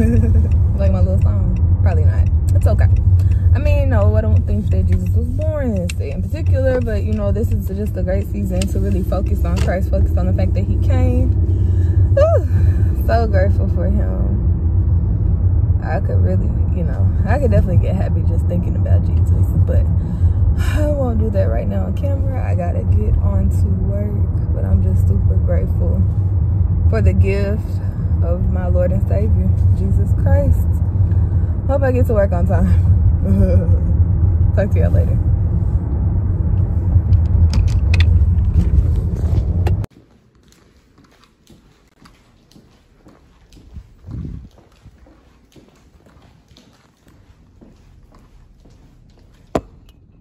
like my little song? Probably not. It's okay. I mean, no, I don't think that Jesus was born in this day in particular, but you know, this is just a great season to really focus on Christ, focus on the fact that he came. Whew, so grateful for him. I could really, you know, I could definitely get happy just thinking about Jesus, but I won't do that right now on camera. I gotta get on to work, but I'm just super grateful for the gift of my Lord and Savior, Jesus Christ. Hope I get to work on time. Talk to y'all later.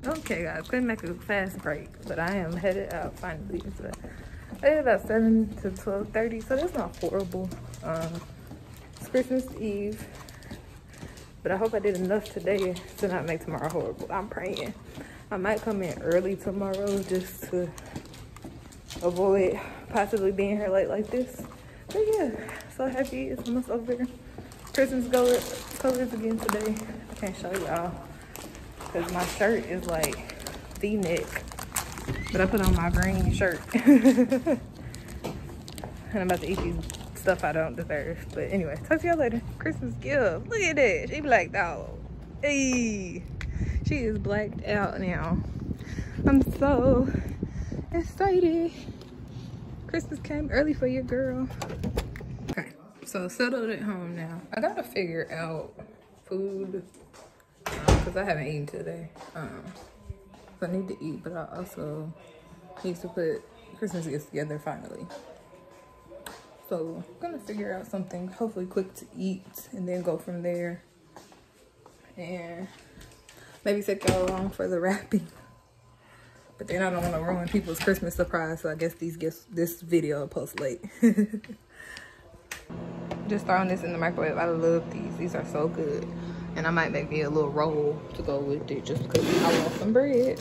Okay guys, couldn't make a fast break, but I am headed out finally. It's, it's about 7 to 12.30, so that's not horrible. Um, it's Christmas Eve, but I hope I did enough today to not make tomorrow horrible. I'm praying. I might come in early tomorrow just to avoid possibly being here late like this. But yeah, so happy it's almost over. Christmas colors again today. I can't show y'all because my shirt is like v-neck but i put on my green shirt and i'm about to eat these stuff i don't deserve. But anyway talk to y'all later. Christmas gift. Look at that. She blacked out. Hey. She is blacked out now. I'm so excited. Christmas came early for your girl. Okay so settled at home now. I gotta figure out food because I haven't eaten today. Um, so I need to eat, but I also need to put Christmas gifts together finally. So I'm gonna figure out something hopefully quick to eat and then go from there. And maybe take y'all along for the wrapping. But then I don't want to ruin people's Christmas surprise, so I guess these gifts, this video will post late. Just throwing this in the microwave. I love these. These are so good. And I might make me a little roll to go with it just because I want some bread.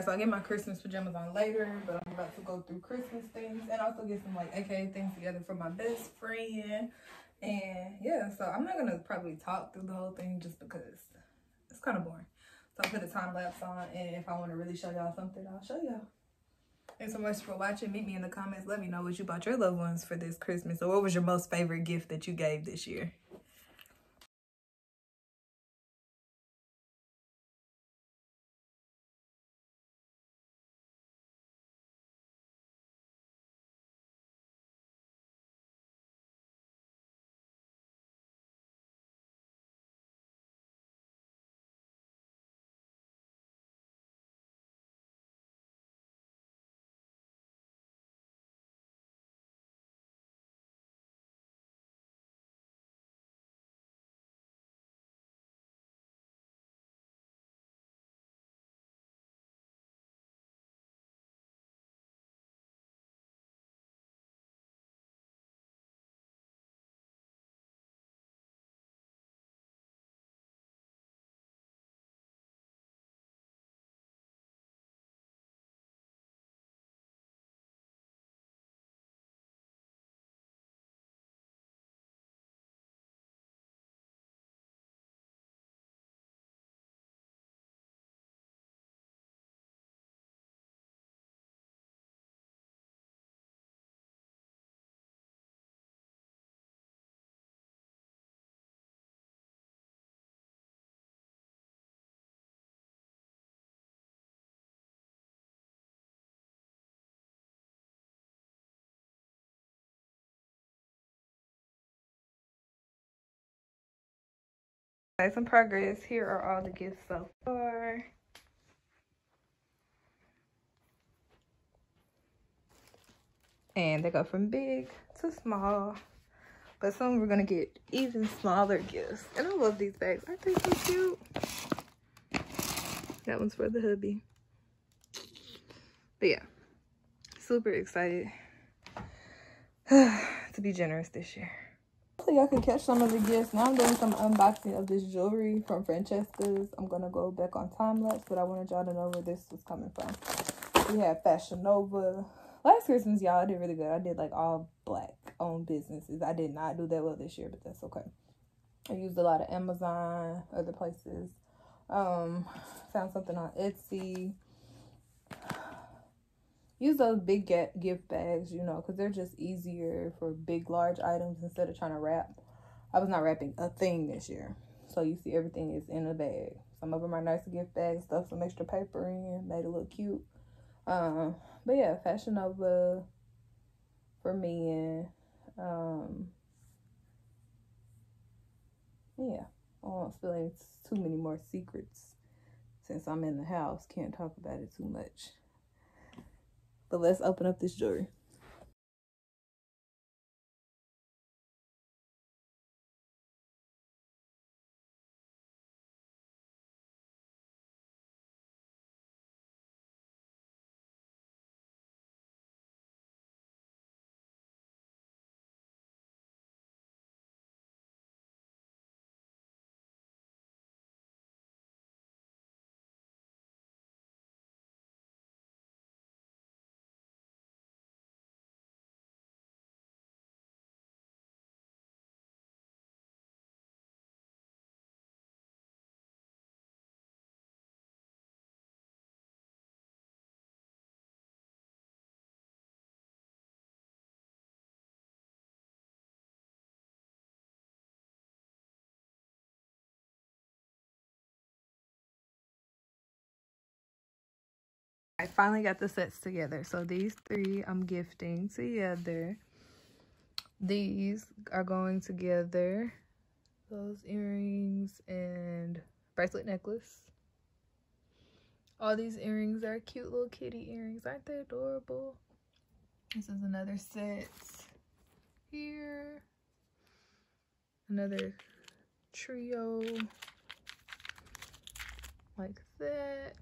So I'll get my Christmas pajamas on later, but I'm about to go through Christmas things and also get some like AKA things together for my best friend. And yeah, so I'm not gonna probably talk through the whole thing just because it's kind of boring. So I'll put a time lapse on and if I want to really show y'all something, I'll show y'all. Thanks so much for watching. Meet me in the comments. Let me know what you bought your loved ones for this Christmas or what was your most favorite gift that you gave this year. Made some progress. Here are all the gifts so far. And they go from big to small. But soon we're gonna get even smaller gifts. And I love these bags. Aren't they so cute? That one's for the hubby. But yeah, super excited to be generous this year. So y'all can catch some of the gifts. Now I'm doing some unboxing of this jewelry from Francesca's. I'm going to go back on time lapse, but I wanted y'all to know where this was coming from. We have Fashion Nova. Last Christmas, y'all, did really good. I did like all black owned businesses. I did not do that well this year, but that's okay. I used a lot of Amazon, other places. Um, found something on Etsy. Use those big get gift bags, you know, because they're just easier for big, large items instead of trying to wrap. I was not wrapping a thing this year. So you see everything is in a bag. Some of them are nice gift bags, stuff some extra paper in, made it look cute. Um, but yeah, Fashion Nova for men. Um, yeah, I won't spill too many more secrets since I'm in the house. Can't talk about it too much. But let's open up this jewelry. I finally got the sets together. So these three I'm gifting together. These are going together. Those earrings and bracelet necklace. All these earrings are cute little kitty earrings. Aren't they adorable? This is another set here. Another trio like that.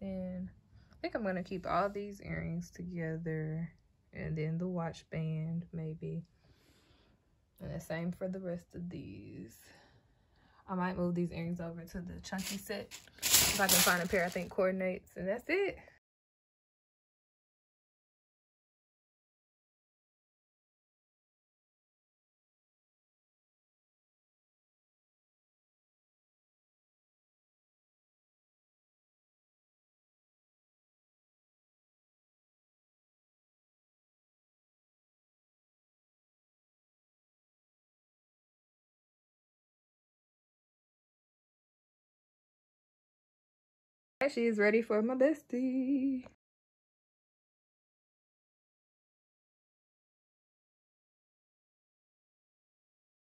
And think I'm going to keep all these earrings together and then the watch band maybe. And the same for the rest of these. I might move these earrings over to the chunky set if I can find a pair I think coordinates and that's it. She is ready for my bestie.